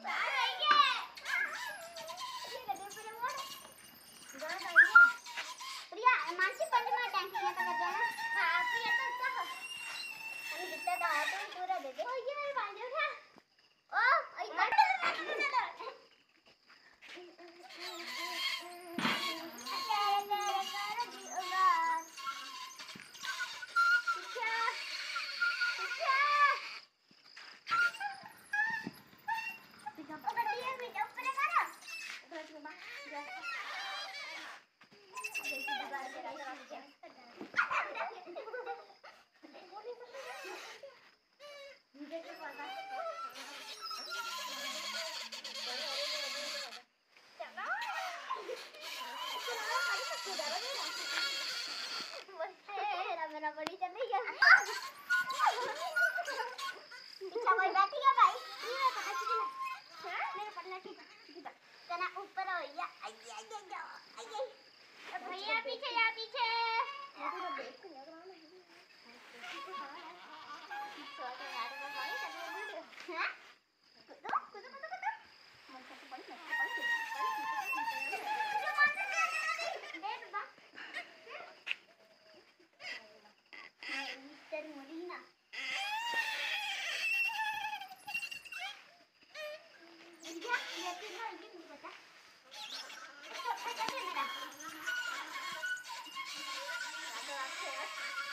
Bye. अच्छा भाई बैठ गया हाँ? भाई मेरा पता चला हां मेरा पता चला Jackson.